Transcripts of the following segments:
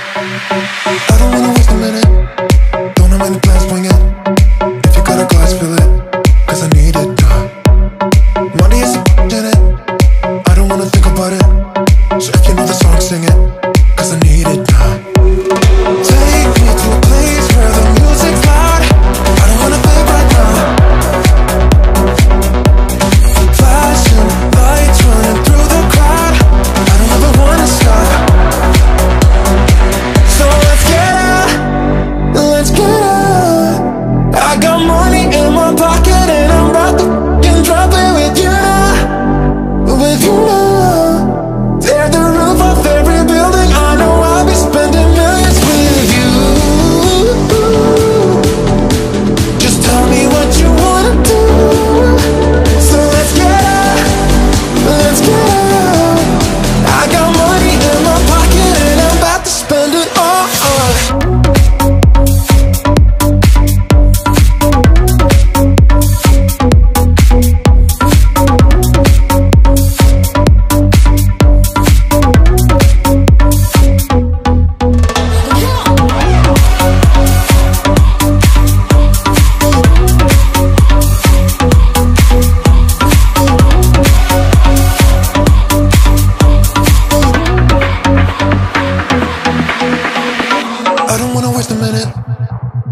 I don't wanna waste a minute. Don't have any plans, bring it.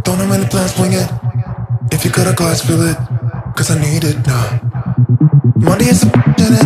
Don't have the plans, wing it. If you got a glass, fill it. Cause I need it now. Money is a in it.